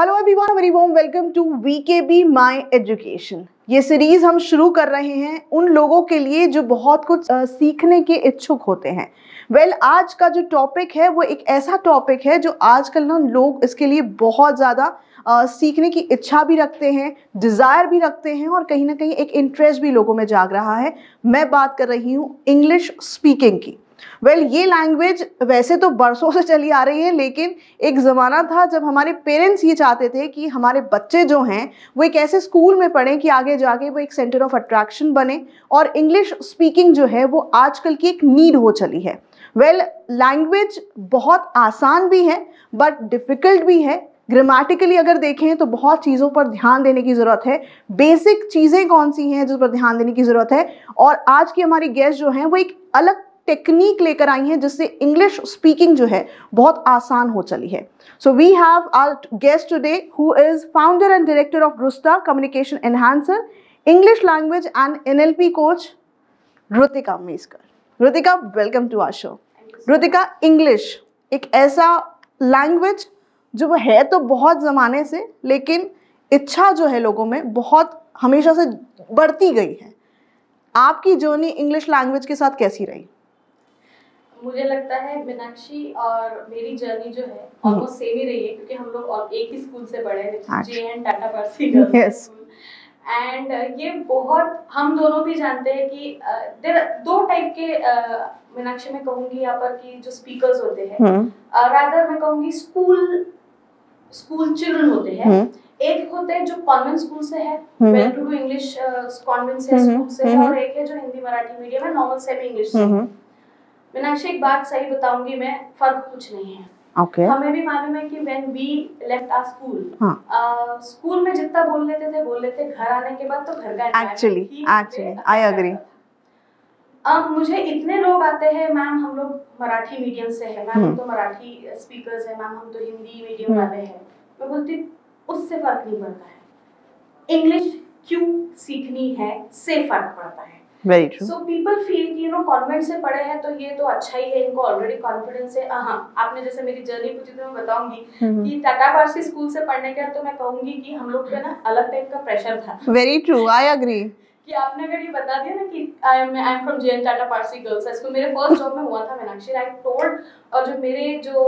Hello everyone very warm welcome to VKB my education ये series हम शुरू कर रहे हैं उन लोगों के लिए जो बहुत कुछ आ, सीखने के इच्छुक होते हैं। वेल well, आज का जो टॉपिक है वो एक ऐसा टॉपिक है जो आजकल ना लोग इसके लिए बहुत ज़्यादा सीखने की इच्छा भी रखते हैं डिज़ायर भी रखते हैं और कहीं ना कहीं एक इंटरेस्ट भी लोगों में जाग रहा है। मैं बात कर रही हूँ इंग्लिश स्पीकिंग की। वेल well, ये लैंग्वेज वैसे तो बरसों से चली आ रही है लेकिन एक ज़माना था जब हमारे पेरेंट्स ये चाहते थे कि हमारे बच्चे जो हैं वो एक ऐसे स्कूल में पढ़ें कि आगे जाके वो एक सेंटर ऑफ़ अट्रैक्शन बने और इंग्लिश स्पीकिंग जो है वो आजकल की एक नीड हो चली है। वेल well, लैंग्वेज बहुत आसान भी है बट डिफ़िकल्ट भी है। ग्रामेटिकली अगर देखें तो बहुत चीज़ों पर ध्यान देने की ज़रूरत है। बेसिक चीज़ें कौन सी हैं जिस पर ध्यान देने की ज़रूरत है? और आज की हमारी गेस्ट जो हैं वो एक अलग टेक्निक लेकर आई हैं जिससे इंग्लिश स्पीकिंग जो है बहुत आसान हो चली है। So we have our guest today who is founder and director of Rusta communication enhancer English language and NLP coach Rutika Meskar Rutika welcome to our show Rutika English एक ऐसा language जो है तो बहुत ज़माने से, लेकिन इच्छा जो है लोगों में बहुत हमेशा से बढ़ती गई है। आपकी जर्नी इंग्लिश लैंग्वेज के साथ कैसी रही? मुझे लगता है मीनाक्षी और मेरी जर्नी जो है ऑलमोस्ट सेम ही रही है क्योंकि हम लोग एक ही स्कूल से पढ़े हैं J N Tata Parsi girls and ये बहुत हम दोनों भी जानते हैं कि देर दो टाइप के मीनाक्षी में कहूँगी यहाँ पर कि जो स्पीकर्स होते हैं। रादर मैं कहूँगी स्कूल स्कूल चिल्ड्रन होते हैं। हम्म। एक होते हैं जो कॉन्वेंट स्कूल से है well to do English convent से स्कूल से और एक है जो हिंदी मराठी मीडियम है नॉर्मल सेमी इंग्लिश से। मीनाक्षी एक बात सही बताऊँगी मैं फ़र्क कुछ नहीं है। Okay. हमें भी मालूम है कि when we left our school school में जितना बोल लेते थे बोल लेते घर आने के बाद तो घर का एक्चुअली एक्चुअली आई एग्री अब मुझे इतने लोग आते हैं मैम हम लोग मराठी मीडियम से है मैम हम हम्म। तो मराठी स्पीकर्स है मैम हम तो हिंदी मीडियम हम्म। वाले हैं। मैं बोलती उससे फ़र्क नहीं पड़ता है। इंग्लिश क्यों सीखनी है से फ़र्क पड़ता है। Very true so people feel कि यू नो कॉन्वेंट से पढ़े हैं तो ये तो अच्छा ही है इनको ऑलरेडी कॉन्फिडेंस है। हाँ आपने जैसे मेरी जर्नी पूछी तो मैं बताऊँगी mm-hmm. कि टाटा पारसी स्कूल से पढ़ने के तो मैं कहूँगी कि हम लोग पे ना अलग टाइप का प्रेशर था। वेरी ट्रू आई एग्री कि आपने अगर ये बता दिया ना कि I am I am from JN Tata Parsi girls high school मेरे फ़र्स्ट जॉब में हुआ था मीनाक्षी आई टोल्ड और जो मेरे जो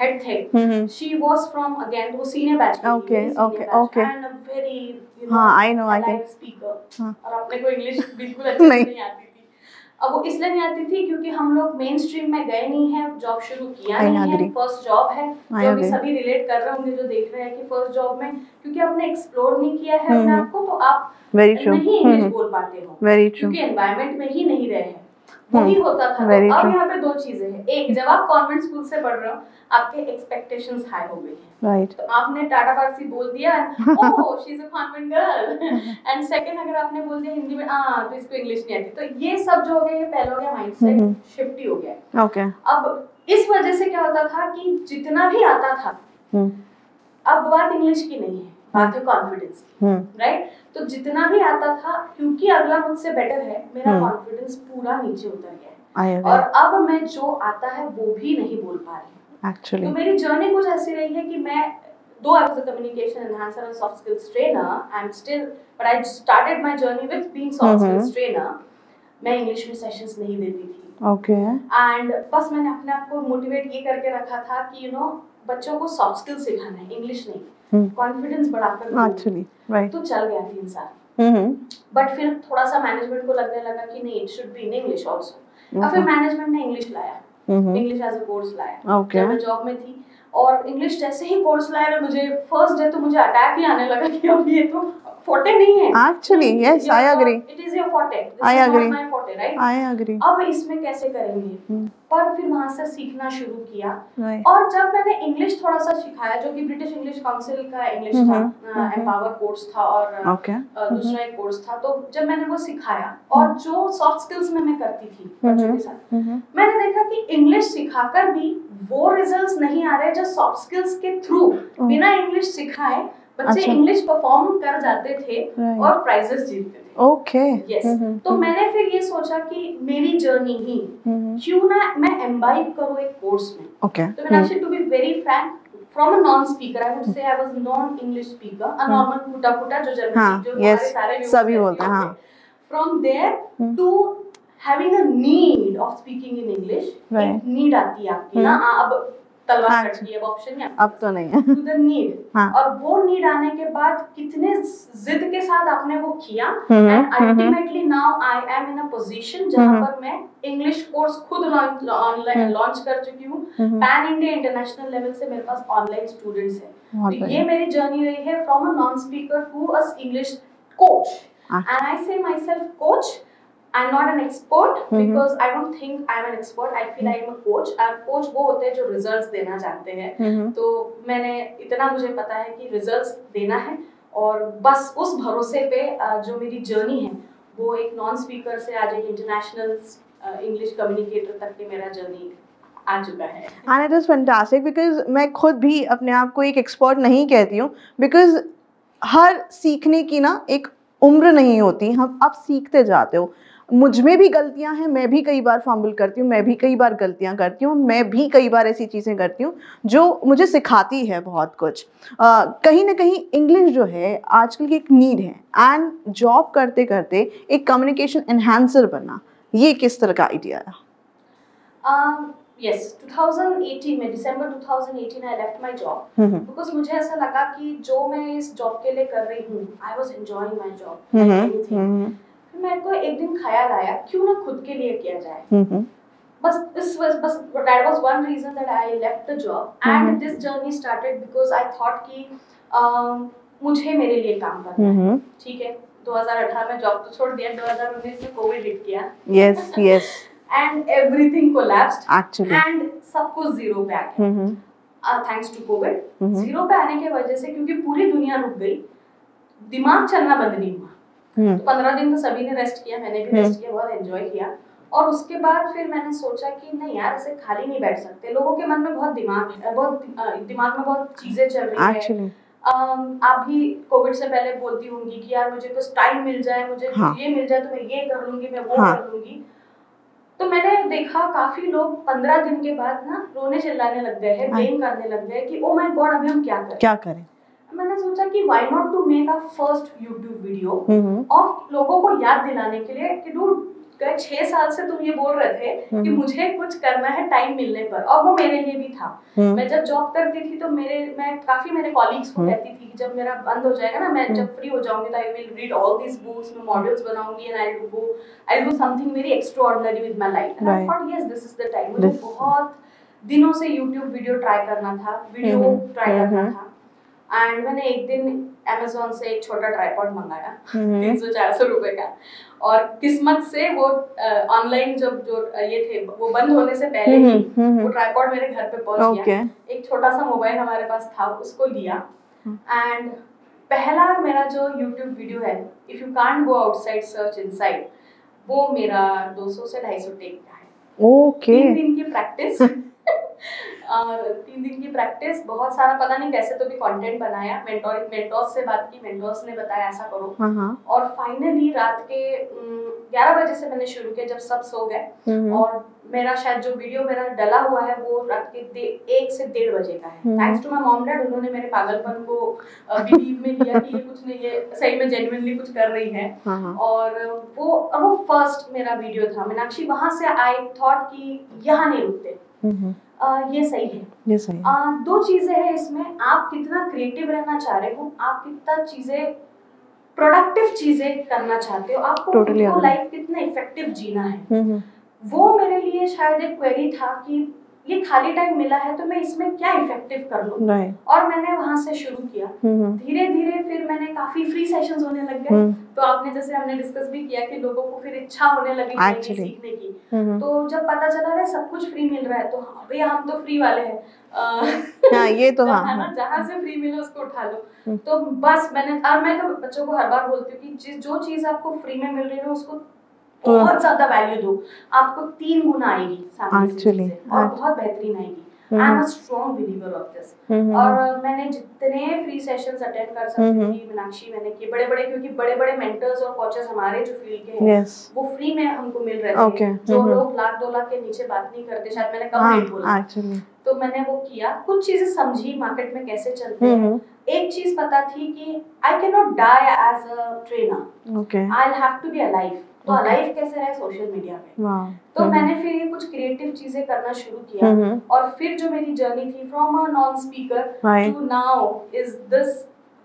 हेड थे शी वाज फ्रॉम अगेन वो senior batch okay okay okay and a very हाँ I know I can speaker और अपने को इंग्लिश बिल्कुल अच्छे से नहीं। आती अब वो इसलिए नहीं आती थी? क्योंकि हम लोग मेन स्ट्रीम में गए नहीं है जॉब शुरू किया I नहीं है फ़र्स्ट जॉब है। जो अभी सभी रिलेट कर रहे होंगे जो देख रहे हैं कि फ़र्स्ट जॉब में क्योंकि आपने एक्सप्लोर नहीं किया है अपने आप को तो आप नहीं इंग्लिश बोल पाते हो। क्योंकि एनवायरमेंट में ही नहीं रहे हैं। वही होता था। अब यहाँ पे दो चीज़ें हैं। एक जब आप कॉन्वेंट स्कूल से पढ़ रहे हो आपके एक्सपेक्टेशंस हाई हो गए हैं। राइट तो आपने टाटा पारसी बोल दिया ओह she is a convent girl and second अगर आपने बोल दिया हिंदी में हाँ तो इसको इंग्लिश नहीं आती। तो ये सब जो हो गया ये पहले हो गया माइंडसेट शिफ्ट ही हो गया। ओके अब इस वजह से क्या होता था कि जितना भी आता था हम्म। अब बात इंग्लिश की नहीं है। बात है कॉन्फिडेंस राइट तो जितना भी आता था क्योंकि अगला मुझसे बेटर है मेरा कॉन्फिडेंस हम्म। पूरा नीचे उतर गया है। और अब मैं जो आता है वो भी नहीं बोल पा रही एक्चुअली तो मेरी जर्नी कुछ ऐसी रही है कि मैं though was a communication enhancer and soft skills trainer I am still but I started my journey with being soft skills trainer मैं इंग्लिश में सेशंस नहीं देती थी। ओके एंड बस मैंने अपने आप को मोटिवेट ये करके रखा था कि यू you नो know, बच्चों को सॉफ्ट स्किल्स सिखाना है इंग्लिश नहीं। कॉन्फिडेंस हम्म। बढ़ाकर एक्चुअली राइट तो चल गया तीन साल बट हम्म। फिर थोड़ा सा मैनेजमेंट को लगने लगा कि नहीं it should be in English also और फिर मैनेजमेंट ने इंग्लिश लाया। इंग्लिश एज अ कोर्स लाया। okay. मैं जॉब में थी और इंग्लिश जैसे ही कोर्स लाया ना मुझे फ़र्स्ट डे तो मुझे अटैक ही आने लगा कि अब ये तो फोटे नहीं है। Actually yes I agree it is your forte I agree my forte right I agree अब इसमें कैसे करेंगे? hmm. पर फिर वहाँ से सीखना शुरू किया right. और जब मैंने इंग्लिश थोड़ा सा सिखाया जो कि ब्रिटिश इंग्लिश काउंसिल का इंग्लिश था एम्पावर mm-hmm. कोर्स था और okay. दूसरा एक कोर्स था तो जब मैंने वो सिखाया और hmm. जो सॉफ्ट स्किल्स में मैं करती थी बच्चों के साथ मैंने देखा कि इंग्लिश सिखाकर भी वो रिजल्ट्स नहीं आ रहे जो सॉफ्ट स्किल्स के थ्रू बिना इंग्लिश सिखाए बच्चे इंग्लिश अच्छा। परफॉर्म कर जाते थे और प्राइजेस जीतते ओके यस mm-hmm. तो mm-hmm. मैंने फिर ये सोचा कि मेरी जर्नी ही mm-hmm. क्यों ना मैं एम्बाइब करूँ एक कोर्स में? ओके तो मैंने actually to be very frank from a non speaker I would say I was non English speaker a normal फुटा फुटा जो जर्मन जो हमारे सारे सभी बोलते हैं from there to having a need of speaking in English need आती है आपकी ना? अब तलवार हाँ, कट गई अब ऑप्शन नहीं अब तो नहीं है टू द नीड हाँ। और वो नीड आने के बाद कितने जिद के साथ आपने वो किया हम्म, and hmm. Ultimately now I am in a position जहाँ हम्म। पर मैं इंग्लिश कोर्स खुद ऑनलाइन हम्म। लॉन्च कर चुकी हूँ हम्म। पैन इंडिया इंटरनेशनल लेवल से मेरे पास ऑनलाइन स्टूडेंट्स हैं तो ये मेरी जर्नी रही है from a non speaker to a English coach. And I say my self coach I am not an expert. Because I don't think I am an expert I feel I am a coach coach वो होते हैं जो results देना चाहते हैं। हम्म, तो मैंने इतना मुझे पता है कि रिजल्ट्स देना है और बस उस भरोसे पे जो मेरी जर्नी है वो एक नॉन स्पीकर से आज एक इंटरनेशनल इंग्लिश कम्युनिकेटर तक की मेरा जर्नी आ चुका है। And it is fantastic because मैं खुद भी अपने आप को एक एक्सपर्ट नहीं कहती हूँ बिकॉज़ हर सीखने की ना एक उम्र नहीं होती। हम आप सीखते जाते हो। मुझमें भी गलतियाँ हैं मैं भी कई बार फंबल करती हूँ मैं भी कई बार गलतियाँ करती हूँ मैं भी कई बार ऐसी चीज़ें करती हूँ जो मुझे सिखाती है बहुत कुछ। कहीं ना कहीं इंग्लिश जो है आजकल की एक नीड है एंड जॉब करते करते एक कम्युनिकेशन एनहांसर बनना ये किस तरह का आइडिया है यस 2018 में दिसंबर 2018 I left my job because मुझे ऐसा लगा कि जो मैं इस जॉब के लिए कर रही हूँ I was enjoying my job मेरे को एक दिन ख्याल आया क्यों ना खुद के लिए किया जाए। हम्म, बस this was बस that was one reason that I left the job. Hmm. and this journey started because I thought कि um, मुझे मेरे लिए काम करना है। हम्म, ठीक है 2018 में जॉब तो छोड़ दिया 2019 में कोविड हिट किया। Yes yes and everything collapsed actually and सब कुछ ज़ीरो पे आ गया। Hmm, thanks to covid hmm. Zero पे आने की वजह से क्योंकि पूरी दुनिया रुक गई दिमाग चलना बंद नहीं हुआ। हम्म, तो पंद्रह दिन तो सभी ने रेस्ट किया मैंने भी हम्म। रेस्ट किया बहुत एंजॉय किया और उसके बाद फिर मैंने सोचा कि नहीं यार ऐसे खाली नहीं बैठ सकते लोगों के मन में बहुत दिमाग है बहुत दिमाग में बहुत चीज़ें चल रही है आप भी कोविड से पहले बोलती होंगी कि यार मुझे कुछ टाइम मिल जाए मुझे हाँ। ये मिल जाए तो मैं ये कर लूँगी मैं वो हाँ। कर लूँगी तो मैंने देखा काफ़ी लोग पंद्रह दिन के बाद ना रोने चिल्लाने लग गए हैं हाँ। ब्लेम करने लग गए कि ओ माय गॉड अभी हम क्या करें क्या करें मैंने सोचा कि why not to make a first YouTube video hmm, और लोगों को याद दिलाने के लिए कि डूड गए छह साल से तुम ये बोल रहे थे कि हम्म। मुझे कुछ करना है टाइम मिलने पर। और वो मेरे लिए भी था। हम्म, मैं जब जॉब करती थी तो मेरे मैं काफ़ी मेरे कॉलीग्स को हम्म। कहती थी कि जब मेरा बंद हो जाएगा ना मैं जब फ्री हो जाऊँगी तो I will read all these books मैं मॉड्यूल्स बनाऊँगी and I will go I do something very extraordinary with my life and I thought yes this is the time मुझे बहुत दिनों से YouTube वीडियो ट्राई करना था वीडियो हम्म, try करना हम्म। था। एंड मैंने एक दिन Amazon से एक छोटा ट्राइपॉड मंगाया हम्म, तीन सौ चार सौ रुपए का। और किस्मत से वो ऑनलाइन जब जो ये थे वो बंद होने से पहले हम्म, ही हम्म, वो ट्राइपॉड मेरे घर पे पहुँच ओके गया एक छोटा सा मोबाइल हमारे पास था उसको लिया। एंड पहला मेरा जो YouTube वीडियो है if you can't go outside search inside वो मेरा 200 से 250 टेक का है। ओके तीन दिन की प्रैक्टिस तीन दिन की प्रैक्टिस बहुत सारा पता नहीं कैसे तो भी कंटेंट बनाया। मेंटोर मेंटोर्स से बात की मेंटोर्स ने बताया ऐसा करो। हाँ हाँ। और फाइनली रात के ग्यारह बजे से मैंने शुरू किया जब सब सो गए। हम्म, और मेरा शायद जो वीडियो मेरा डला हुआ है वो रात के एक से डेढ़ बजे का है। हम्म। Thanks to my mom dad उन्होंने मेरे पागलपन को बिलीव में लिया कि ये कुछ नहीं ये सही में जेन्युइनली कुछ कर रही है। हाँ हाँ। और वो वो फ़र्स्ट मेरा वीडियो था। मीनाक्षी वहाँ से आई थॉट कि यहाँ नहीं रुकते। ये सही है। ये सही है। आ, दो चीज़ें हैं इसमें। आप कितना क्रिएटिव रहना चाह रहे हो आप कितना चीज़ें प्रोडक्टिव चीज़ें करना चाहते हो आपको Totally लाइफ कितना इफ़ेक्टिव जीना है। वो मेरे लिए शायद एक क्वेरी था कि ये खाली टाइम मिला है तो मैं इसमें क्या इफ़ेक्टिव कर लूँ? और मैंने वहाँ से शुरू किया। हम्म, धीरे धीरे फिर मैंने काफ़ी फ्री सेशंस होने लग गए। हम्म, तो आपने जैसे हमने डिस्कस भी किया कि लोगों को फिर इच्छा होने लगी सीखने की। हम्म, तो जब पता चला रहे सब कुछ फ्री मिल रहा है तो हाँ, भैया हम तो फ्री वाले हैं। हाँ ये तो हाँ। है हाँ जहाँ से फ्री मिले उसको उठा लो। हम्म। तो बस मैंने और मैं तो बच्चों को हर बार बोलती हूँ कि जो चीज़ आपको फ्री में मिल रही है उसको तो- बहुत ज़्यादा वैल्यू दो। आपको तीन गुना आएगी चीज़ें, और बहुत बेहतरीन आएगी। I am a strong believer of this और मैंने जितने फ्री सेशंस अटेंड कर सकती थी मीनाक्षी मैंने किए बड़े बड़े क्योंकि बड़े बड़े मेंटर्स और कोचेस हमारे जो फ़ील्ड के हैं yes. वो फ्री में हमको मिल रहे थे। Okay. जो लोग लाख दो लाख के नीचे बात नहीं करते शायद मैंने कम रेट बोला। actually. तो मैंने वो किया। कुछ चीज़ें समझी मार्केट में कैसे चलते हैं। एक चीज़ पता थी कि I can not die as a trainer okay I have to be alive तो अलाइव कैसे रहे सोशल मीडिया पे तो. मैंने फिर ये कुछ क्रिएटिव चीज़ें करना शुरू किया mm-hmm. और फिर जो मेरी जर्नी थी from a non speaker to now is this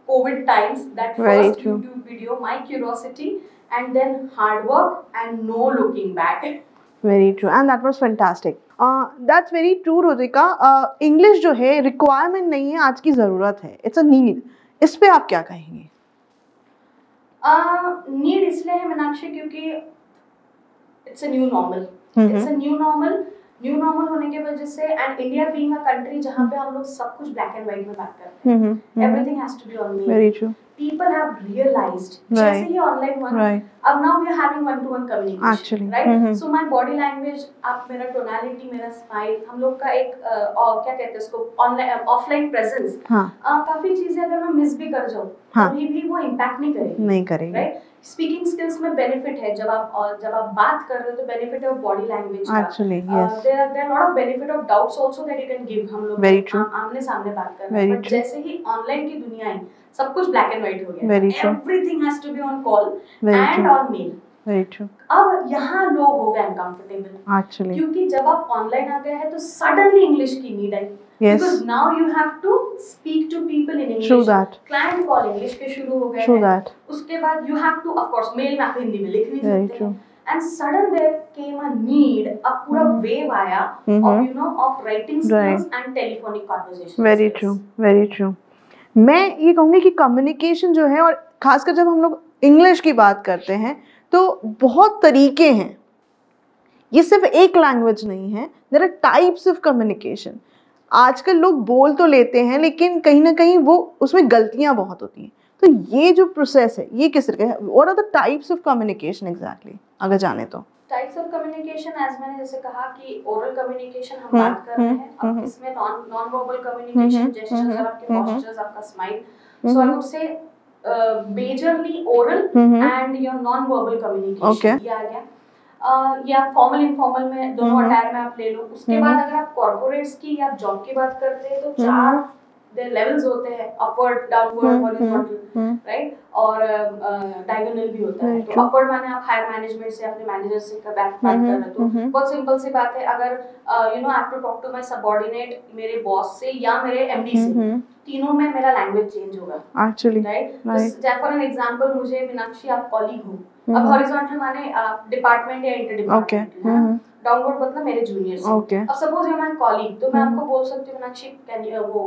covid times that first YouTube video my curiosity and then hard work and no looking back very true and that was fantastic that's very true रोजिका English जो है requirement नहीं है आज की ज़रूरत है. It's a need इस पे आप क्या कहेंगे? नीड इसलिए है मीनाक्षी क्योंकि it's a new normal it's a new normal new normal होने के वजह से and India being a country जहाँ पे हम लोग सब कुछ ब्लैक एंड व्हाइट में बात करते हैं. Everything has to be on me very true people have realized right. जैसे ही ऑनलाइन हुआ right. अब now we are having one to one communication right so my body language आप मेरा टोनालिटी मेरा स्माइल हम लोग का एक uh, क्या कहते हैं उसको ऑनलाइन ऑफलाइन प्रेजेंस काफ़ी चीज़ें अगर मैं मिस भी कर जाऊँ हाँ. तो भी वो इम्पैक्ट नहीं करेगी नहीं करेगी। राइट स्पीकिंग स्किल्स में बेनिफिट है जब आप और जब आप बात कर रहे हो तो बेनिफिट है बॉडी लैंग्वेज का। Actually yes there are there lot of benefit of doubts also that you can give हम लोग आमने सामने बात कर रहे हैं बट जैसे ही ऑनलाइन की दुनिया आई सब कुछ ब्लैक एंड व्हाइट हो गया everything has to be on call and on mail अब यहाँ लोग हो गए अनकंफर्टेबल एक्चुअली क्योंकि जब आप ऑनलाइन आ गए हैं तो सडनली इंग्लिश की नीड आई yes because now you have to speak to people in english true that client call english के शुरू हो गए उसके बाद you have to of course mail में आप हिंदी में लिख नहीं सकते हैं and sudden there came a need a पूरा mm-hmm. wave आया mm -hmm. of you know of writing skills right. and telephonic conversation very true very true मैं ये कहूँगी कि कम्युनिकेशन जो है और खासकर जब हम लोग इंग्लिश की बात करते हैं तो बहुत तरीके हैं। ये सिर्फ़ एक लैंग्वेज नहीं है there are types of communication आजकल लोग बोल तो लेते हैं, लेकिन कहीं ना कहीं वो उसमें गलतियाँ बहुत होती हैं। तो ये जो प्रोसेस है, ये किस तरह है? Are the types of communication exactly अगर जाने तो। टाइप्स ऑफ़ कम्युनिकेशन एज मैंने जैसे कहा कि ओरल कम्युनिकेशन हम बात कर रहे हैं। अब इसमें non non verbal communication gestures और आपके पोस्चर्स आपका smile so I would say majorly oral and your non verbal communication ये आ गया। Uh, या फॉर्मल इनफॉर्मल में दोनों अटायर में आप ले लो। उसके बाद अगर आप कॉर्पोरेट्स की या जॉब की बात करते हैं तो चार देयर लेवल्स होते हैं अपवर्ड डाउनवर्ड हॉरिजॉन्टल राइट और डायगोनल भी होता है। तो अपवर्ड माने आप हायर मैनेजमेंट से अपने मैनेजर से का बात बात कर रहे हो। तो बहुत सिंपल सी बात है। अगर you know I have to talk to my subordinate मेरे बॉस से या मेरे एमडी से तीनों में मेरा लैंग्वेज चेंज होगा। Actually right for an example मुझे मीनाक्षी आप कॉलीग हो। अब हॉरिजॉन्टल माने डिपार्टमेंट या इंटर डिपार्टमेंट डाउनवर्ड मतलब मेरे जूनियर्स okay. अब सपोज़ यू माय कॉलीग तो मैं आपको बोल सकती हूँ मीनाक्षी कैन वो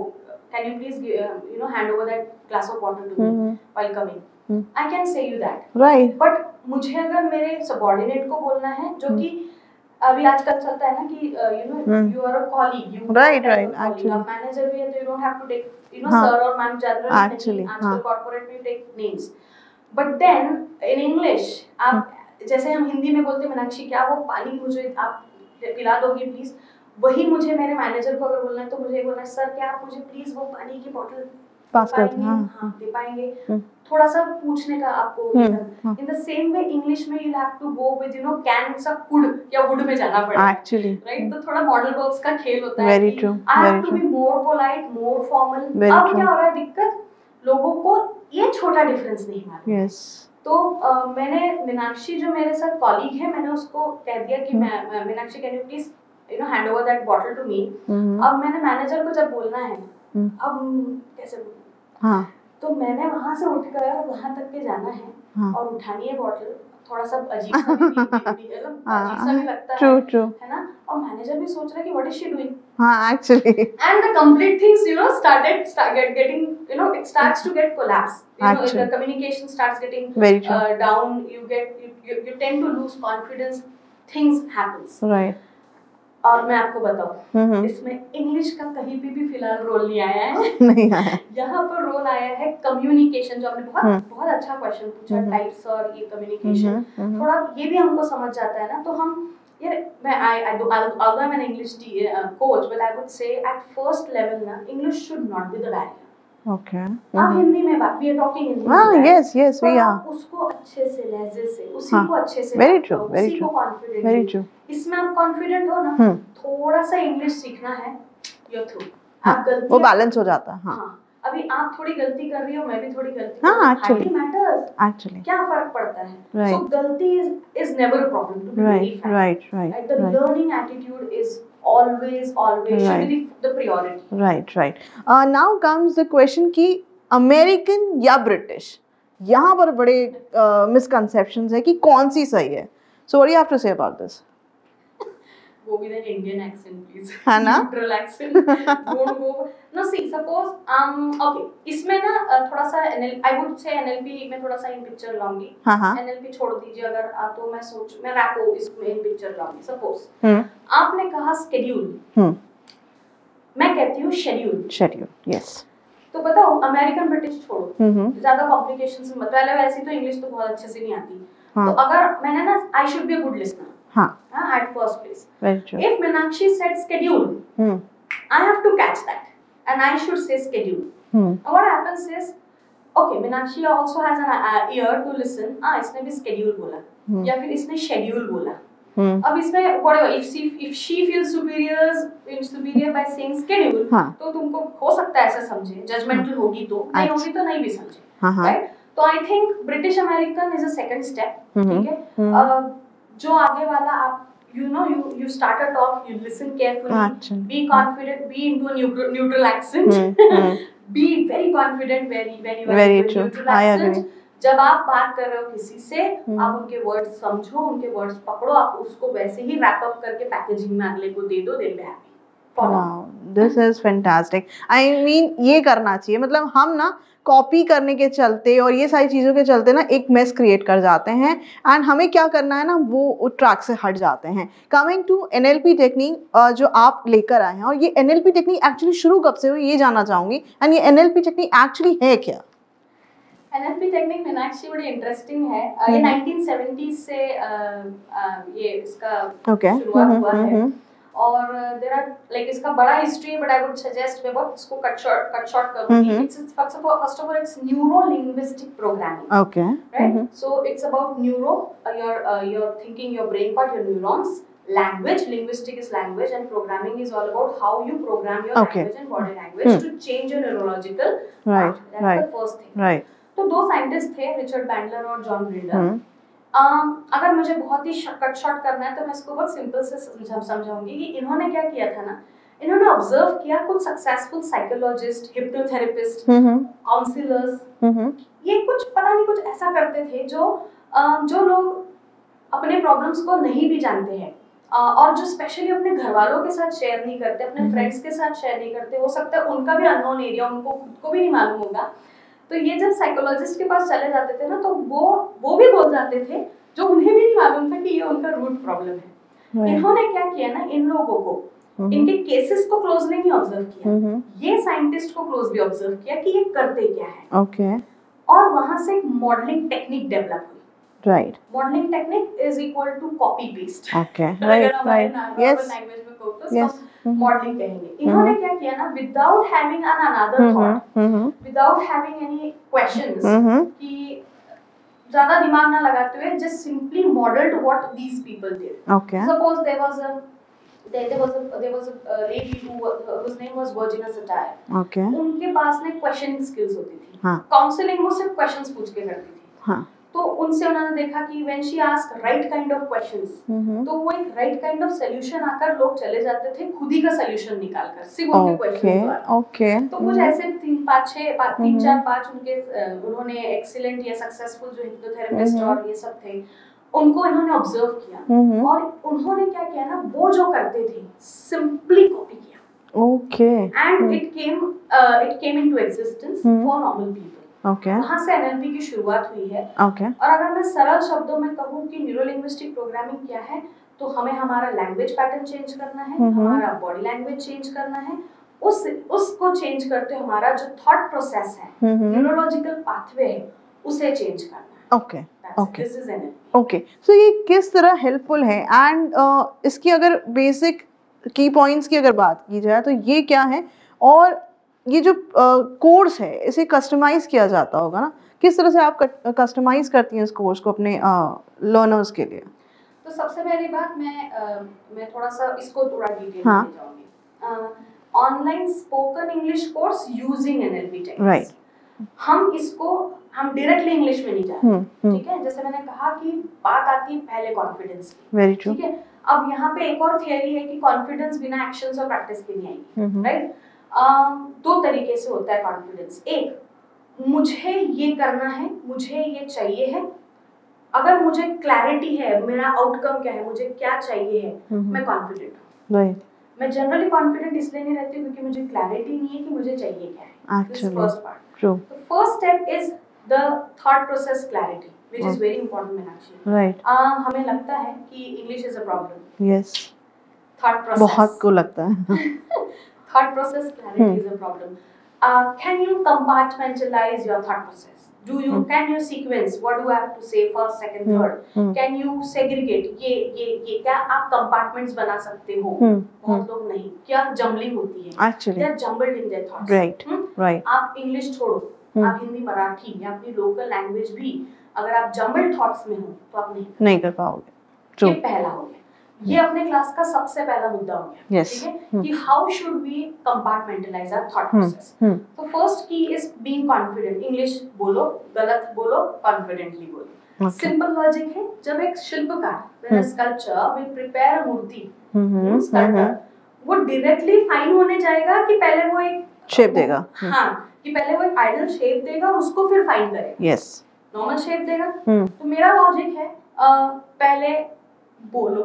can you please uh, you know hand over that glass of water to mm-hmm. me while coming? Mm-hmm. I can say you that. Right. But मुझे अगर मेरे सबऑर्डिनेट को बोलना है जो कि अभी आजकल चलता है ना कि you know you are a colleague you right right actually आप मैनेजर भी है तो you don't have to take you know sir और मैम जनरल एक्चुअली आजकल कॉर्पोरेट में take names but then in English आप जैसे हम हिंदी में बोलते मीनाक्षी क्या वो पानी मुझे आप पिला दोगे प्लीज़ वही मुझे मेरे मैनेजर को अगर बोलना है तो मुझे बोलना है सर क्या आप मुझे प्लीज़ वो पानी की बोतल पास कर हाँ, हाँ दे पाएँगे। हम्म। थोड़ा सा पूछने का आपको in the same way English में you have to go with you know can सा कुड या वुड में जाना पड़ेगा। एक्चुअली राइट तो थोड़ा मॉडल वर्ब्स का खेल होता है very true I have to be more polite more formal अब क्या हो रहा है दिक्कत? लोगों को ये छोटा डिफरेंस नहीं मालूम। यस तो uh, मैंने मीनाक्षी जो मेरे साथ कॉलीग है मैंने उसको कह दिया कि हम्म। मैं Meenakshi can you please you know hand over that bottle to me अब मैंने मैनेजर को जब बोलना है हम्म। अब कैसे बोलूँ हाँ तो मैंने वहाँ से उठकर वहाँ तक के जाना है हाँ. और उठानी है बॉटल थोड़ा सा अजीब सा भी मतलब अजीब सा भी लगता true, है true. है ना और मैनेजर भी सोच रहा है कि व्हाट इज़ शी डूइंग हाँ actually and the complete things you know started start get, getting you know it starts to get collapse you actually. know the communication starts getting Very true. Uh, down you get you, you, you tend to lose confidence things happens right और मैं आपको बताऊ इसमें English का कहीं भी भी फ़िलहाल रोल नहीं आया है। नहीं आया यहाँ पर रोल आया है कम्युनिकेशन जो आपने बहुत हम्म। बहुत अच्छा क्वेश्चन पूछा टाइप्स और ये कम्युनिकेशन थोड़ा ये भी हमको समझ जाता है ना तो हम यार मैं आई आई although I'm an English I coach, but I would say at first level, I English should not be the barrier. Okay. आप Mhm. हिंदी में बात, we are talking Hindi Ah, yes, we पर are. आप उसको अच्छे से लहजे से, उसी हाँ, को अच्छे से उसी को true, confidently. Very true. इसमें आप कॉन्फिडेंट हो ना हम्म। थोड़ा सा इंग्लिश सीखना है you're through. हाँ, वो बैलेंस हो जाता है हाँ हाँ अभी आप थोड़ी गलती कर रही हो मैं भी थोड़ी गलती हाँ, हूँ. Hardly matters एक्चुअली क्या फ़र्क पड़ता है Right. so गलती is is never a problem to be very right right right right the right learning attitude always always. Should be the, the priority. Right right now comes the question कि American या British यहाँ पर बड़े misconceptions है कि कौन सी सही है। So what you have to say about this go with an Indian accent please. है ना? neutral accent. Don't go. No see suppose um okay इसमें ना थोड़ा सा NL I would say NLP में थोड़ा सा इन पिक्चर लाऊँगी. हाँ हाँ. NLP छोड़ दीजिए अगर तो मैं सोच मैं रैपो इसमें इन पिक्चर लाऊँगी सपोज़ हम्म. आपने कहा स्केड्यूल हम्म. मैं कहती हूँ शेड्यूल शेड्यूल यस तो बताओ अमेरिकन ब्रिटिश छोड़ो. हम्म ज़्यादा कॉम्प्लिकेशन मत पहले वैसे तो इंग्लिश तो बहुत अच्छे से नहीं आती. हाँ। तो अगर मैंने ना I should be a good listener हाँ हाँ at first place very true if Meenakshi said schedule hmm I have to catch that, and I should say schedule. Hmm And what happens is, okay, Meenakshi also has an uh, ear to listen. Ah, इसने भी schedule बोला, Hmm. या फिर इसने schedule बोला. हम्म अब इसमें whatever, if she if she feels superior superior by saying schedule, हाँ। तो तुमको हो सकता है ऐसा समझे, judgmental होगी तो, नहीं अच्छा। होगी तो नहीं भी समझे, हाँ हाँ right? तो I think British American is a second step, हम्म, ठीक है? जो आगे वाला आप you know you you start a talk you listen carefully be confident be in to neutral accent be very confident very very very true I agree जब आप बात कर रहे हो किसी से आप उनके वर्ड्स समझो उनके वर्ड्स पकड़ो आप उसको वैसे ही रैप अप करके पैकेजिंग में अगले को दे दो दे back this is fantastic I mean ये करना चाहिए। मतलब हम ना कॉपी करने के चलते और ये सारी चीज़ों के चलते ना एक मेस क्रिएट कर जाते हैं एंड हमें क्या करना है ना वो ट्रैक से हट जाते हैं। Coming to N L P technique जो आप लेकर आए हैं और ये N L P technique actually शुरू कब से हुई ये जानना चाहूँगी। एंड ये N L P technique actually है क्या? एनएलपी टेक्निक मीनाक्षी बड़ी इंटरेस्टिंग है। ये हम्म। 1970 से ये इसका शुरुआत हुआ है। और देयर आर लाइक इसका बड़ा history but I would suggest मैं बहुत इसको कट शॉर्ट कट शॉर्ट करूँगी हम्म। It's first of first of all it's neuro linguistic programming okay right it's about neuro uh, your uh, your thinking your brain part your neurons language linguistic is language and programming is all about how you program your Okay. language and body language Hmm. to change your neurological Right, path. that's right. the first thing right तो दो scientist थे Richard Bandler और John hmm um, अगर मुझे बहुत ही cut short करना है तो मैं इसको बहुत सिंपल से समझाऊँगी कि इन्होंने क्या किया था ना? इन्होंने ऑब्ज़र्व किया कुछ successful psychologist hypnotherapist hmm counsellors hmm ये कुछ पता नहीं कुछ ऐसा करते थे जो जो लोग अपने प्रॉब्लम्स को नहीं भी जानते हैं। और जो स्पेशली अपने घर वालों के साथ शेयर नहीं करते अपने हम्म। फ्रेंड्स के साथ शेयर नहीं करते हो सकता है उनका भी अननोन एरिया उनको खुद को भी नहीं मालूम होगा। तो ये जब साइकोलॉजिस्ट के पास चले जाते थे ना तो वो वो भी बोल जाते थे जो उन्हें भी नहीं मालूम था कि ये उनका रूट प्रॉब्लम है। इन्होंने क्या किया ना इन लोगों को इनके केसेस को क्लोजली नहीं ऑब्ज़र्व किया। ये साइंटिस्ट को क्लोजली ऑब्ज़र्व किया कि ये करते क्या है। ओके और वहाँ से एक मॉडलिंग टेक्निक डेवलप हुई। Right modelling technique is equal to copy paste okay right right yes language में कहूँ तो मॉडलिंग कहेंगे इन्होंने क्या किया ना without having an another thought hmm without having any questions hmm कि ज़्यादा दिमाग ना लगाते हुए just simply modelled what these people did okay suppose there was a there, there was a there was a uh, lady who was, whose name was Virginia Satir okay उनके पास में questioning skills होती थी। हाँ। Counselling वो सिर्फ़ questions पूछ के करती थी। हाँ। तो उनसे उन्होंने देखा कि when she ask right kind of questions hmm तो वो एक राइट काइंड ऑफ़ सोल्यूशन आकर लोग चले जाते थे खुद ही का सोल्यूशन निकाल कर सिर्फ़ उनके क्वेश्चंस ओके तो कुछ ऐसे तीन पाँच छः तीन हम्म। चार पाँच उनके उन्होंने एक्सीलेंट या सक्सेसफुल जो हिप्नोथेरेपिस्ट हम्म। और ये सब थे उनको इन्होंने ऑब्ज़र्व किया। हम्म और उन्होंने क्या किया ना वो जो करते थे सिंपली कॉपी किया। Okay and it came it came into existence hmm. For normal people okay वहाँ से एनएलपी की शुरुआत हुई है। ओके और अगर मैं सरल शब्दों में कहूँ कि न्यूरो लिंग्विस्टिक प्रोग्रामिंग क्या है तो हमें हमारा लैंग्वेज पैटर्न चेंज करना है हम्म। हमारा बॉडी लैंग्वेज चेंज करना है। उस उसको चेंज करते हमारा जो थॉट प्रोसेस है न्यूरोलॉजिकल पाथवे है उसे चेंज करना है। Okay Okay. An okay so ये किस तरह हेल्पफुल है? एंड इसकी अगर बेसिक की पॉइंट्स की अगर बात की जाए तो ये क्या है? और ये जो कोर्स uh, है इसे कस्टमाइज किया जाता होगा ना? किस तरह से आप कस्टमाइज करती हैं इस कोर्स को अपने लर्नर्स uh, के लिए? तो सबसे पहली बात मैं अ, मैं थोड़ा सा इसको थोड़ा डिटेल हाँ. Online spoken English course using NLP techniques Right. हम इसको हम डायरेक्टली इंग्लिश में नहीं जाते। हम्म हम्म। ठीक है? जैसे मैंने कहा कि बात आती है पहले कॉन्फिडेंस की। वेरी ट्रू ठीक है? अब यहाँ पे एक और थियरी है कि कॉन्फिडेंस बिना एक्शंस और प्रैक्टिस के नहीं आएगी। हम्म राइट दो तरीके से होता है कॉन्फिडेंस एक मुझे ये करना है मुझे ये चाहिए है। अगर मुझे क्लैरिटी है मेरा आउटकम क्या है मुझे क्या चाहिए है मैं कॉन्फिडेंट हूँ। मैं जनरली कॉन्फिडेंट इसलिए नहीं रहती क्योंकि मुझे क्लैरिटी नहीं है कि मुझे चाहिए क्या है। First part first step is the thought process clarity which is very important Meenakshi. Right uh, हमें लगता है कि English is a problem yes thought process बहुत को लगता है। thought process clarity Hmm. is a problem uh, can you compartmentalize your thought process do you Hmm. can you sequence what do i have to say first second Hmm. third hmm can you segregate ये ये ये क्या आप compartments बना सकते हो हम्म बहुत लोग नहीं क्या जम्बलिंग होती है actually they are jumbled in their thoughts Right. Hmm? Right आप इंग्लिश छोड़ो हम्म। आप हिंदी मराठी या अपनी लोकल लैंग्वेज भी अगर आप जम्बल थॉट्स में हो तो आप नहीं नहीं कर पाओगे ये पहला हो गया ये अपने क्लास का सबसे पहला मुद्दा हो गया। Yes. ठीक है? हम्म। कि how should we compartmentalise our thought process तो first key is being confident English बोलो गलत बोलो कॉन्फिडेंटली बोलो। सिंपल लॉजिक है जब एक शिल्पकार when. Sculpture will prepare a murti hmm hmm sculptor वो डायरेक्टली फाइन होने जाएगा कि पहले वो एक शेप देगा। हाँ कि पहले वो एक आइडल शेप देगा और उसको फिर फाइन करेगा यस नॉर्मल शेप देगा। तो मेरा लॉजिक है पहले बोलो।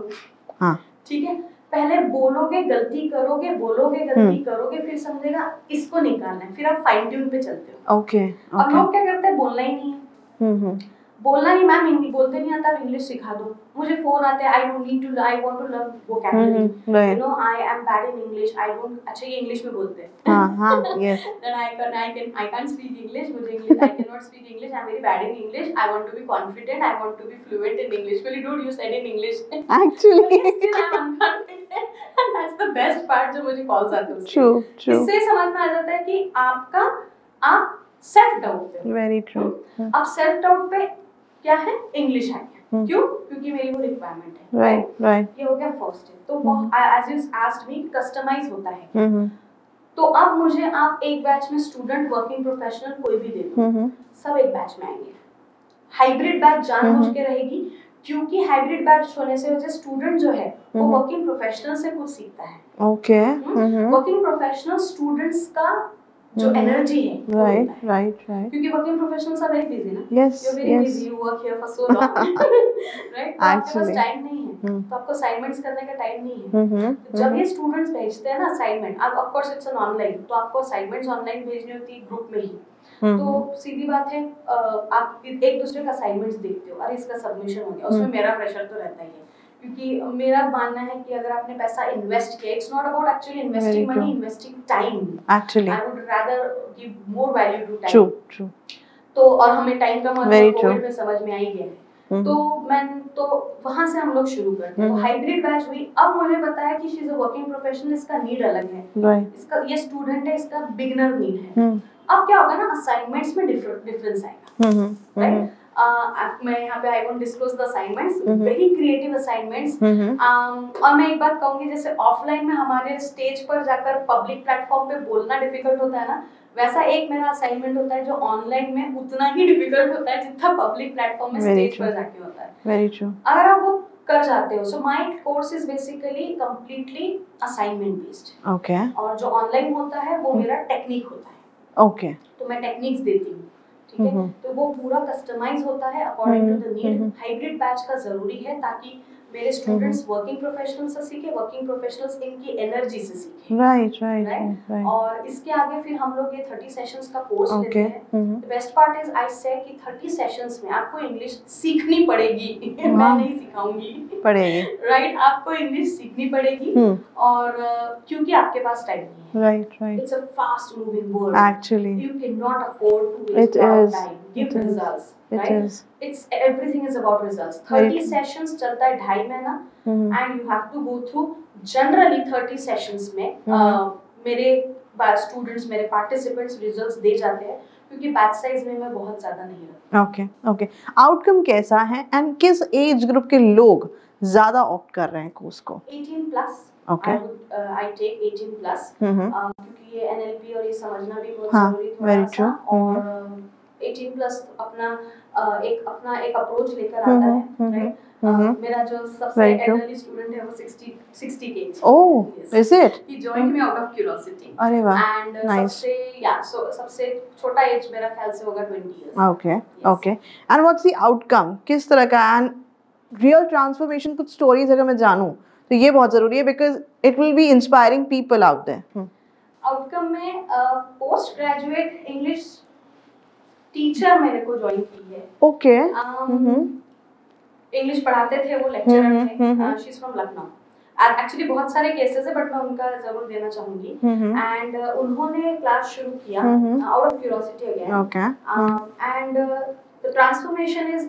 हाँ। ठीक है? पहले बोलोगे गलती करोगे बोलोगे गलती हम्म। करोगे फिर समझेगा इसको निकालना है फिर आप फाइन ट्यून पे चलते हो। ओके अब ओके लोग क्या करते हैं? बोलना ही नहीं है। हम्म हम्म। बोलना नहीं मैम हिंदी बोलते नहीं आता इंग्लिश सिखा दो। मुझे फ़ोन आते I don't need to I want to learn वो you know I am bad in English I don't अच्छा ये इंग्लिश में बोलते हैं। हाँ हाँ yes then I can I can I can't speak English मुझे English I can not speak English I am very bad in English I want to be confident I want to be fluent in English but you don't you said in English actually that's the best part जो मुझे calls आते हैं। True true इससे समझ में आ जाता है कि आपका आप सेल्फ डाउट वेरी ट्रू अब सेल्फ डाउट पे क्या है? इंग्लिश आ गया हम्म। क्यों? क्योंकि मेरी वो रिक्वायरमेंट है। राइट राइट ये हो गया फ़र्स्ट है तो as you asked me customise होता है। हम्म तो अब मुझे आप एक बैच में स्टूडेंट वर्किंग प्रोफेशनल कोई भी दे दो। हम्म सब एक बैच में आएँगे। हाइब्रिड बैच जानबूझ के रहेगी क्योंकि हाइब्रिड बैच होने से वजह स्टूडेंट जो है वो हम्म। वर्किंग प्रोफेशनल से कुछ सीखता है। Okay hmm. Working professional students का जो। एनर्जी है राइट राइट राइट क्योंकि working professionals are very busy ना। Yes yes busy you work here for so long. Right? तो आपके पास टाइम नहीं है। हम्म। तो आपको असाइनमेंट्स करने का टाइम नहीं है। हम्म तो जब ये स्टूडेंट्स भेजते हैं ना असाइनमेंट अब of course it's an online तो आपको असाइनमेंट्स ऑनलाइन भेजनी होती है ग्रुप में ही। तो सीधी बात है आप एक दूसरे का असाइनमेंट्स देखते हो अरे इसका सबमिशन हो गया उसमें। मेरा प्रेशर तो रहता ही है। क्योंकि मेरा मानना है कि अगर आपने पैसा इन्वेस्ट किया it's not about actually investing money investing time actually I would rather give more value to time true true तो और हमें टाइम का मतलब कोविड में समझ में आ ही। गया है हम्म। तो मैं तो वहाँ से हम लोग शुरू करते हैं। तो हम्म। हाइब्रिड बैच हुई अब मुझे पता है कि she is a working professional इसका नीड अलग है। राइट इसका ये स्टूडेंट है इसका बिगनर नीड है। हम्म। अब क्या होगा ना असाइनमेंट्स में डिफरेंस आएगा। हम्म हम्म राइट मैं यहाँ पे I won't disclose the assignments hmm. Very creative assignments hmm और मैं एक बात कहूँगी जैसे ऑफलाइन में हमारे स्टेज पर जाकर पब्लिक प्लेटफॉर्म पे बोलना डिफ़िकल्ट होता है ना वैसा एक मेरा असाइनमेंट होता है जो ऑनलाइन में उतना ही डिफ़िकल्ट होता है जितना पब्लिक प्लेटफॉर्म में स्टेज पर जाके होता है। वेरी ट्रू अगर आप वो कर जाते हो so my course is basically completely assignment based okay और जो ऑनलाइन होता है वो मेरा टेक्निक होता है। ओके तो मैं टेक्निक्स देती हूँ। ठीक है। तो वो पूरा कस्टमाइज होता है according to the need. Hybrid batch का ज़रूरी है ताकि मेरे स्टूडेंट्स वर्किंग प्रोफेशनल से सीखे वर्किंग प्रोफेशनल्स इनकी एनर्जी से सीखे। राइट राइट राइट और इसके आगे फिर हम लोग ये 30 सेशंस का कोर्स लेते हैं। बेस्ट पार्ट इज़ आई से कि 30 सेशंस में आपको इंग्लिश सीखनी पड़ेगी। मैं हाँ। नहीं सिखाऊँगी। पड़ेगी। राइट आपको इंग्लिश सीखनी पड़ेगी। हम्म। और क्योंकि आपके पास टाइम नहीं है right right it's a fast moving world actually you cannot afford to It waste your is. time give It results. is. results right is. it's everything is about results 30 true. sessions चलता है ढाई महीना Mhm. and you have to go through generally 30 sessions में hmm. uh, मेरे students मेरे participants results दे जाते हैं क्योंकि बैच साइज़ में मैं बहुत ज़्यादा नहीं रखती ओके ओके आउटकम कैसा है एंड किस एज ग्रुप के लोग ज़्यादा ऑप्ट कर रहे हैं कोर्स को 18 plus Okay. Take 18 plus hmm क्योंकि ये एनएलपी और ये समझना भी बहुत हाँ, ज़रूरी थोड़ा सा. और uh, 18 प्लस अपना uh, एक अपना एक अप्रोच लेकर आता हम्म, है? हम्म। Uh, मेरा जो सबसे एल्डरली स्टूडेंट है वो 60 60 के ओह is it joined me out of curiosity. अरे वाह uh, सबसे या so सबसे छोटा एज मेरा ख्याल से होगा 20 years. Okay okay and what's the outcome किस तरह का? एंड रियल ट्रांसफॉर्मेशन कुछ स्टोरीज अगर मैं जानूं तो ये बहुत ज़रूरी है because it will be inspiring people out there outcome में पोस्ट ग्रेजुएट इंग्लिश टीचर मेरे को ज्वाइन की है। ओके Um, इंग्लिश पढ़ाते थे वो लेक्चरर हम्म, थे। She is from Lucknow actually बहुत सारे केसेस है बट मैं उनका ज़रूर देना चाहूँगी। एंड उन्होंने क्लास शुरू किया। Out of curiosity again okay um, and uh, the transformation is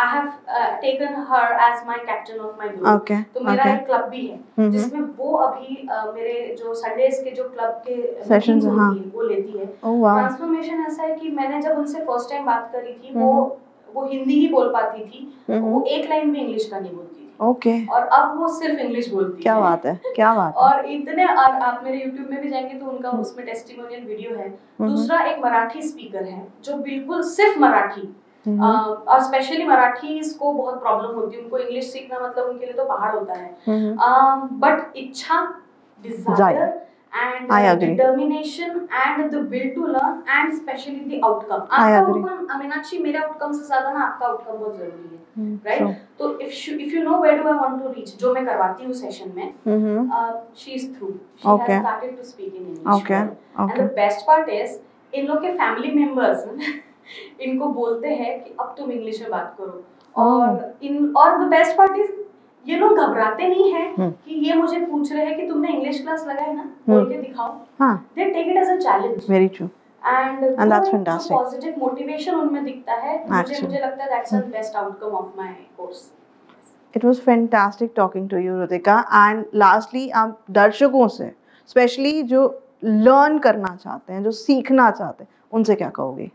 uh, taken her as my captain of my group. Okay तो मेरा ओके एक क्लब भी है हम्म। जिसमें वो अभी uh, मेरे जो संडेज के जो क्लब के Sessions, meetings हाँ। वो लेती है ओह वाह ट्रांसफॉर्मेशन ऐसा है कि मैंने जब उनसे फ़र्स्ट टाइम बात करी थी वो हम्म। वो हिंदी ही बोल पाती थी हम्म। वो एक लाइन भी इंग्लिश का नहीं बोलती ओके और अब वो सिर्फ़ इंग्लिश बोलती क्या है बात है क्या बात है और इतने और आप मेरे YouTube में भी जाएँगे तो उनका उसमें टेस्टिमोनियल वीडियो है। दूसरा एक मराठी स्पीकर है जो बिल्कुल सिर्फ़ मराठी और स्पेशली मराठी को बहुत प्रॉब्लम होती है उनको इंग्लिश सीखना मतलब उनके लिए तो पहाड़ होता है हम्म। बट इच्छा desire and I agree. Determination and the will to learn and specially the outcome I agree. Outcome Meenakshi मेरे आउटकम से ज़्यादा ना आपका आउटकम बहुत ज़रूरी है हम्म, राइट true. तो if if you know where do I want to reach जो मैं करवाती हूँ सेशन में hmm, uh, she's through. She Okay. has started to speak in English. Okay, okay. And the best part is, इन लोग के family members इनको बोलते हैं कि अब तुम इंग्लिश में बात करो. और इन और द बेस्ट पार्ट इज़ ये लोग घबराते नहीं हैं Hmm. कि ये मुझे पूछ रहे हैं कि तुमने इंग्लिश क्लास लगाई ना? बोल के दिखाओ। हाँ। They take it as a challenge very true and And that's fantastic. Positive motivation उनमें दिखता है। मुझे मुझे लगता है that's the best outcome of my course it was fantastic talking to you Rutika and lastly आप दर्शकों से स्पेशली जो लर्न करना चाहते हैं जो सीखना चाहते हैं उनसे क्या कहोगे?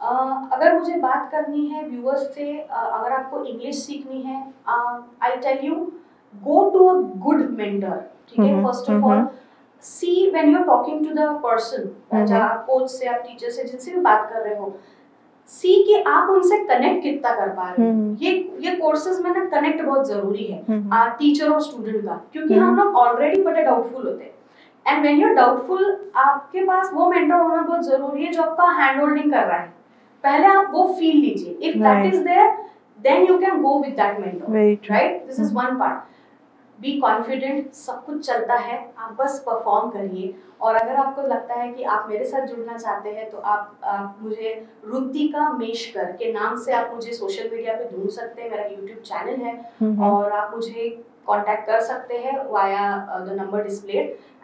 अ, अगर मुझे बात करनी है व्यूअर्स से अ, अगर आपको इंग्लिश सीखनी है I tell you go to a good mentor ठीक है हम्म, first of all hmm. See when you are talking to the person hmm. चाहे आप कोच से आप टीचर से जिनसे भी बात कर रहे हो सी कि आप उनसे कनेक्ट कितना कर पा रहे हो हम्म। ये ये कोर्सेज में ना कनेक्ट बहुत ज़रूरी है हम्म। टीचर और स्टूडेंट का क्योंकि हम्म। हम लोग ऑलरेडी बड़े डाउटफुल होते हैं एंड व्हेन यू डाउटफुल आपके पास वो मेंटर होना बहुत ज़रूरी है जो आपका हैंड होल्डिंग कर रहा है पहले आप वो फील लीजिए। If that is there then you can go with that mentor right this is. One part be confident सब कुछ चलता है आप बस परफॉर्म करिए। और अगर आपको लगता है कि आप मेरे साथ जुड़ना चाहते हैं तो आप, आप मुझे रुतिका मेशकर के नाम से आप मुझे सोशल मीडिया पे ढूंढ सकते हैं। मेरा यूट्यूब चैनल है। हम्म, और आप मुझे कांटेक्ट कर सकते हैं via the number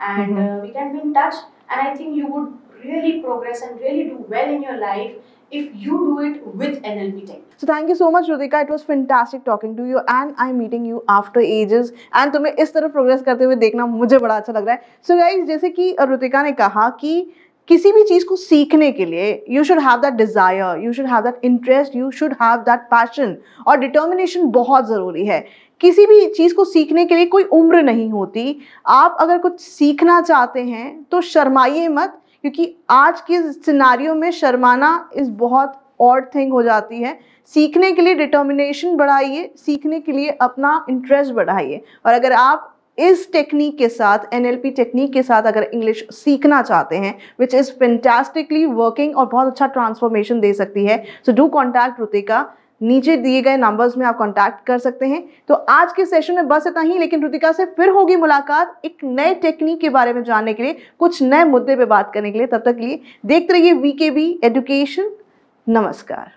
Mhm. uh, we can be in touch. And I think you would really progress and really do well in your life if you do it with NLP technique. So thank you so much, Rutika. It was fantastic talking to you, and I'm meeting you after ages. And तुम्हें इस तरह progress करते हुए देखना मुझे बड़ा अच्छा लग रहा है. So guys, जैसे कि रुतिका ने कहा कि किसी भी चीज़ को सीखने के लिए you should have that desire you should have that interest you should have that passion और डिटर्मिनेशन बहुत ज़रूरी है किसी भी चीज़ को सीखने के लिए कोई उम्र नहीं होती आप अगर कुछ सीखना चाहते हैं तो शर्माइए मत क्योंकि आज के सिनारियों में शर्माना इज़ बहुत ऑड थिंग हो जाती है। सीखने के लिए डिटर्मिनेशन बढ़ाइए, सीखने के लिए अपना इंटरेस्ट बढ़ाइए। और अगर आप इस टेक्निक के साथ NLP टेक्निक के साथ अगर इंग्लिश सीखना चाहते हैं विच इज़ फेंटास्टिकली वर्किंग और बहुत अच्छा ट्रांसफॉर्मेशन दे सकती है सो डू कॉन्टैक्ट रुतिका नीचे दिए गए नंबर्स में आप कॉन्टैक्ट कर सकते हैं। तो आज के सेशन में बस इतना ही, लेकिन रुतिका से फिर होगी मुलाकात एक नए टेक्निक के बारे में जानने के लिए, कुछ नए मुद्दे पर बात करने के लिए। तब तक लिए देखते रहिए वी एजुकेशन नमस्कार।